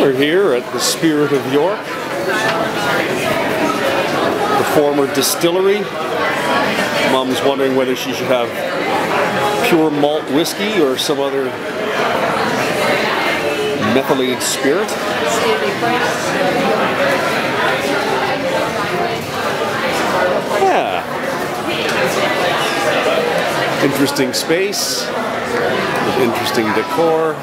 We're here at the Spirit of York, the former distillery. Mom's wondering whether she should have pure malt whiskey or some other methylated spirit. Yeah. Interesting space, interesting decor.